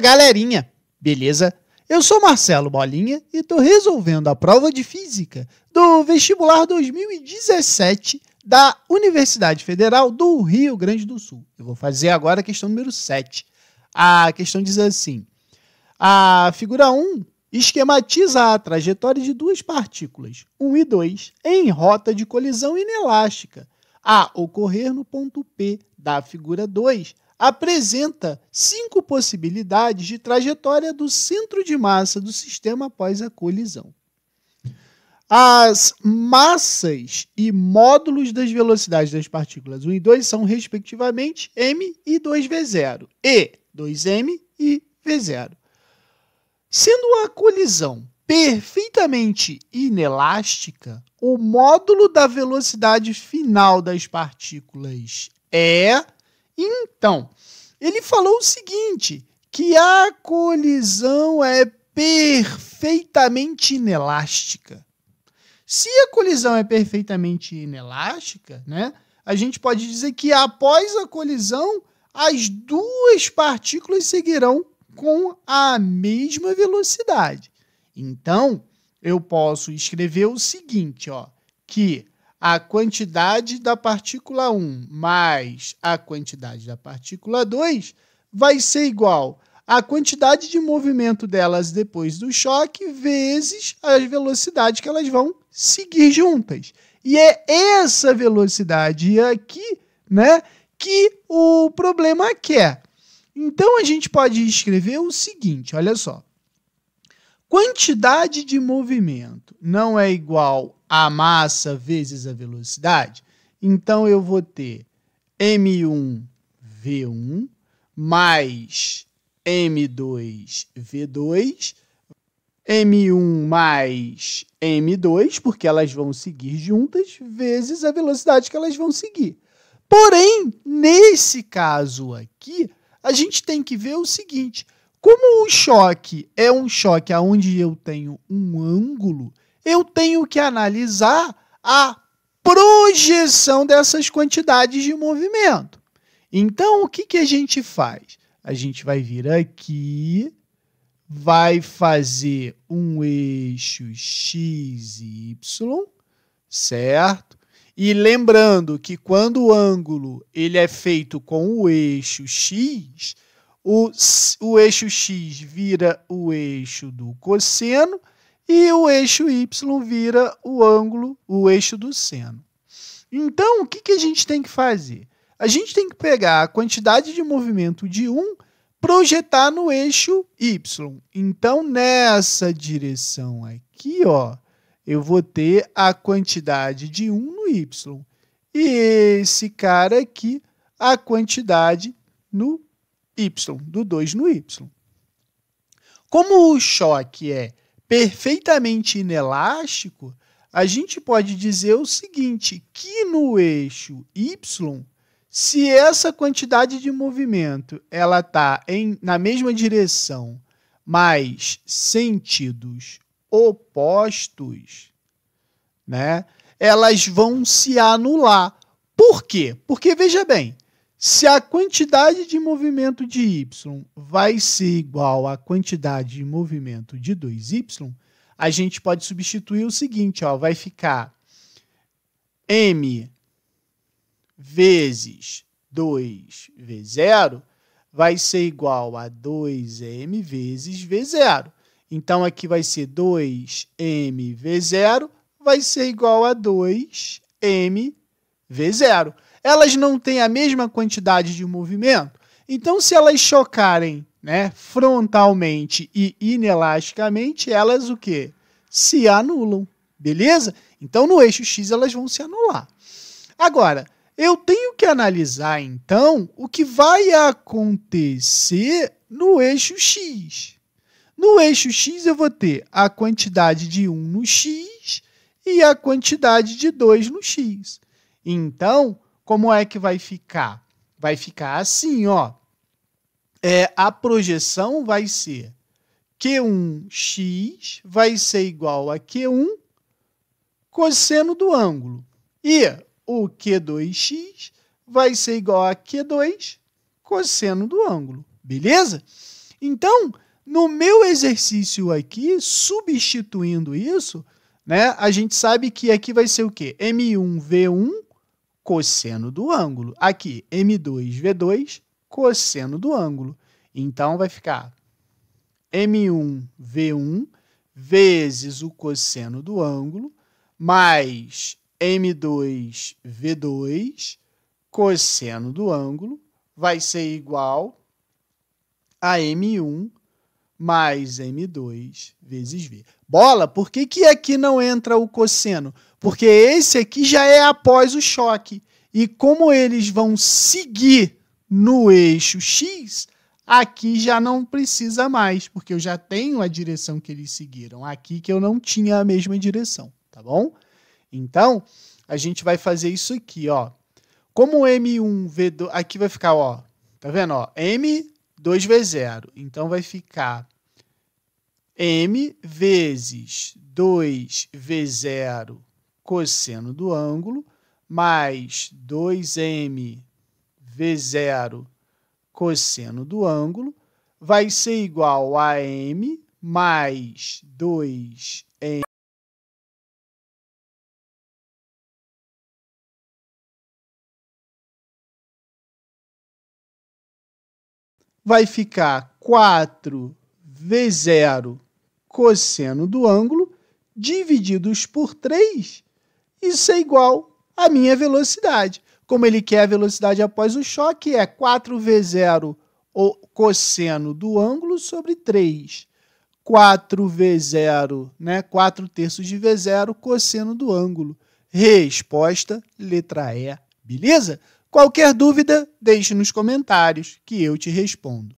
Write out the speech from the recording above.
Galerinha, beleza? Eu sou Marcelo Bolinha e estou resolvendo a prova de física do vestibular 2017 da Universidade Federal do Rio Grande do Sul. Eu vou fazer agora a questão número 7. A questão diz assim: a figura 1 esquematiza a trajetória de duas partículas, 1 e 2, em rota de colisão inelástica, a ocorrer no ponto P da figura 2 apresenta cinco possibilidades de trajetória do centro de massa do sistema após a colisão. As massas e módulos das velocidades das partículas 1 e 2 são, respectivamente, m e 2v0, e 2m e v0. Sendo a colisão perfeitamente inelástica, o módulo da velocidade final das partículas é então, ele falou o seguinte: que a colisão é perfeitamente inelástica. Se a colisão é perfeitamente inelástica, né, a gente pode dizer que após a colisão, as duas partículas seguirão com a mesma velocidade. Então, eu posso escrever o seguinte, ó, que a quantidade da partícula 1 mais a quantidade da partícula 2 vai ser igual à quantidade de movimento delas depois do choque vezes a velocidade que elas vão seguir juntas. E é essa velocidade aqui, né, que o problema quer. Então a gente pode escrever o seguinte, olha só. Quantidade de movimento não é igual a massa vezes a velocidade, então eu vou ter m1 v1 mais m2 v2 m1 mais m2, porque elas vão seguir juntas, vezes a velocidade que elas vão seguir. Porém, nesse caso aqui, a gente tem que ver o seguinte: como o choque é um choque onde eu tenho um ângulo, eu tenho que analisar a projeção dessas quantidades de movimento. Então, o que, que a gente faz? A gente vai vir aqui, vai fazer um eixo x e y, certo? E lembrando que quando o ângulo ele é feito com o eixo x, o, o eixo x vira o eixo do cosseno, e o eixo y vira o ângulo, o eixo do seno. Então, o que, que a gente tem que fazer? A gente tem que pegar a quantidade de movimento de 1, projetar no eixo y. Então, nessa direção aqui, ó, eu vou ter a quantidade de 1 no y. E esse cara aqui, a quantidade no y, do 2 no y. Como o choque é perfeitamente inelástico, a gente pode dizer o seguinte, que no eixo y, se essa quantidade de movimento ela está na mesma direção, mas sentidos opostos, né, elas vão se anular. Por quê? Porque, veja bem, se a quantidade de movimento de y vai ser igual à quantidade de movimento de 2y, a gente pode substituir o seguinte, ó, vai ficar m vezes 2v0 vai ser igual a 2m vezes v0. Então, aqui vai ser 2mv0 vai ser igual a 2mv0 elas não têm a mesma quantidade de movimento. Então, se elas chocarem né, frontalmente e inelasticamente, elas o quê? Se anulam, beleza? Então, no eixo X, elas vão se anular. Agora, eu tenho que analisar, então, o que vai acontecer no eixo X. No eixo X, eu vou ter a quantidade de 1 no X e a quantidade de 2 no X. Então, como é que vai ficar? Vai ficar assim, ó. É, a projeção vai ser Q1x vai ser igual a Q1 cosseno do ângulo. E o Q2x vai ser igual a Q2 cosseno do ângulo. Beleza? Então, no meu exercício aqui, substituindo isso, né, a gente sabe que aqui vai ser o quê? M1V1 cosseno do ângulo. Aqui, M2V2 cosseno do ângulo. Então, vai ficar M1V1 vezes o cosseno do ângulo mais M2V2 cosseno do ângulo vai ser igual a M1 mais M2 vezes V. Bola, por que, que aqui não entra o cosseno? Porque esse aqui já é após o choque. E como eles vão seguir no eixo X, aqui já não precisa mais, porque eu já tenho a direção que eles seguiram. Aqui que eu não tinha a mesma direção, tá bom? Então, a gente vai fazer isso aqui, ó. Como M1V2, aqui vai ficar, ó, tá vendo, ó, M2V0. Então, vai ficar M vezes 2V0 cosseno do ângulo, mais 2M V0 cosseno do ângulo, vai ser igual a M mais 2M vai ficar 4V0 cosseno do ângulo divididos por 3, isso é igual à minha velocidade. Como ele quer a velocidade após o choque, é 4V0 o cosseno do ângulo sobre 3. 4V0, né? 4 terços de V0, cosseno do ângulo. Resposta, letra E. Beleza? Qualquer dúvida, deixe nos comentários que eu te respondo.